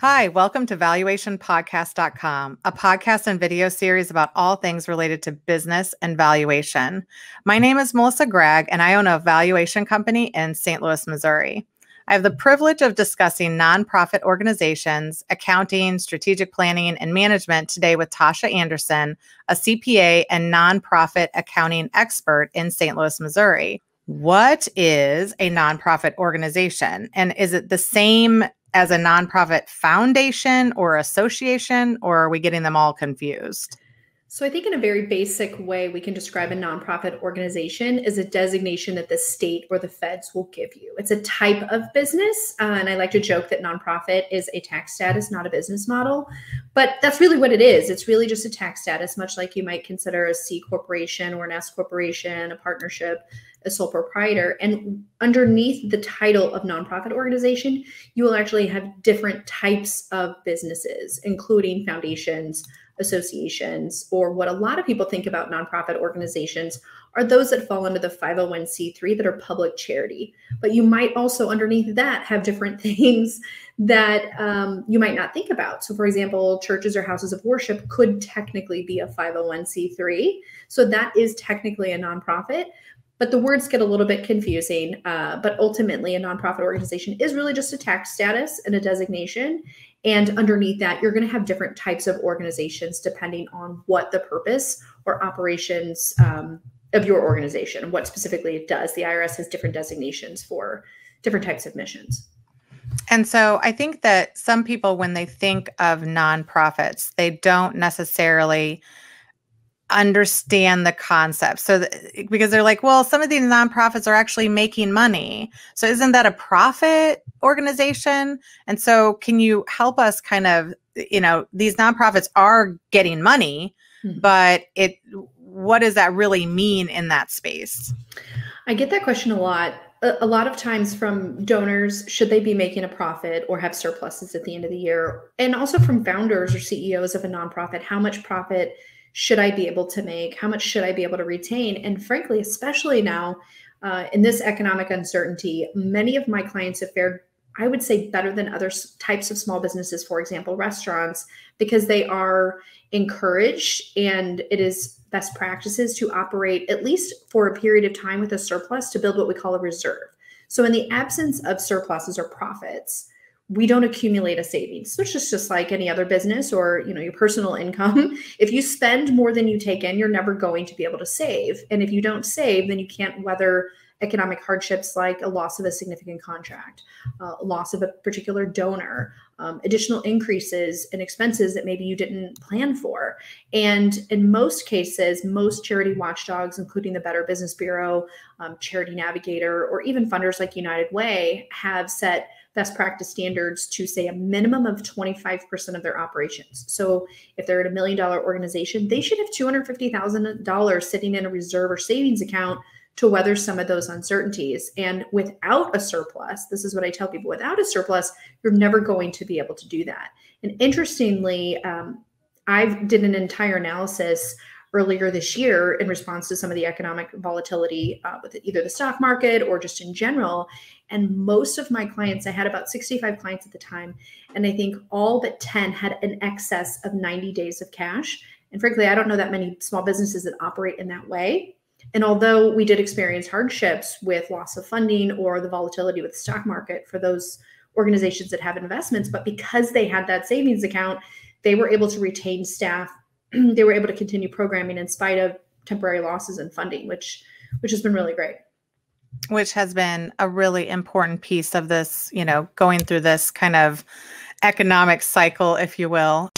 Hi, welcome to valuationpodcast.com, a podcast and video series about all things related to business and valuation. My name is Melissa Gragg, and I own a valuation company in St. Louis, Missouri. I have the privilege of discussing nonprofit organizations, accounting, strategic planning, and management today with Tosha Anderson, a CPA and nonprofit accounting expert in St. Louis, Missouri. What is a nonprofit organization? And is it the same as a nonprofit foundation or association, or are we getting them all confused? So, I think in a very basic way, we can describe a nonprofit organization as a designation that the state or the feds will give you. It's a type of business. Uh, and I like to joke that nonprofit is a tax status, not a business model. But that's really what it is. It's really just a tax status, much like you might consider a C corporation or an S corporation, a partnership a sole proprietor. And underneath the title of nonprofit organization, you will actually have different types of businesses, including foundations, associations, or what a lot of people think about nonprofit organizations are those that fall under the 501c3 that are public charity. But you might also, underneath that, have different things that um, you might not think about. So, for example, churches or houses of worship could technically be a 501c3. So, that is technically a nonprofit but the words get a little bit confusing. Uh, but ultimately, a nonprofit organization is really just a tax status and a designation. And underneath that, you're going to have different types of organizations depending on what the purpose or operations um, of your organization, what specifically it does. The IRS has different designations for different types of missions. And so I think that some people, when they think of nonprofits, they don't necessarily understand the concept. So, th- because they're like, well, some of these nonprofits are actually making money. So, isn't that a profit organization? And so, can you help us kind of, you know, these nonprofits are getting money, hmm. but it, what does that really mean in that space? I get that question a lot. A, lot of times from donors, should they be making a profit or have surpluses at the end of the year? And also from founders or CEOs of a nonprofit, how much profit should I be able to make? How much should I be able to retain? And frankly, especially now uh, in this economic uncertainty, many of my clients have fared, I would say, better than other types of small businesses, for example, restaurants, because they are encouraged and it is best practices to operate at least for a period of time with a surplus to build what we call a reserve. So, in the absence of surpluses or profits, we don't accumulate a savings which is just like any other business or you know your personal income. If you spend more than you take in you're never going to be able to save. And if you don't save then you can't weather economic hardships like a loss of a significant contract uh, loss of a particular donor um, additional increases in expenses that maybe you didn't plan for and in most cases most charity watchdogs including the better business bureau um, charity navigator or even funders like united way have set best practice standards to say a minimum of 25% of their operations. So if they're at a million dollar organization, they should have $250,000 sitting in a reserve or savings account to weather some of those uncertainties. And without a surplus, this is what I tell people without a surplus, you're never going to be able to do that. And interestingly, um, I did an entire analysis earlier this year in response to some of the economic volatility uh, with either the stock market or just in general. And most of my clients, I had about 65 clients at the time, and I think all but 10 had an excess of 90 days of cash. And frankly, I don't know that many small businesses that operate in that way. And although we did experience hardships with loss of funding or the volatility with the stock market for those organizations that have investments, but because they had that savings account, they were able to retain staff they were able to continue programming in spite of temporary losses in funding, which which has been really great. Which has been a really important piece of this, you know, going through this kind of economic cycle, if you will.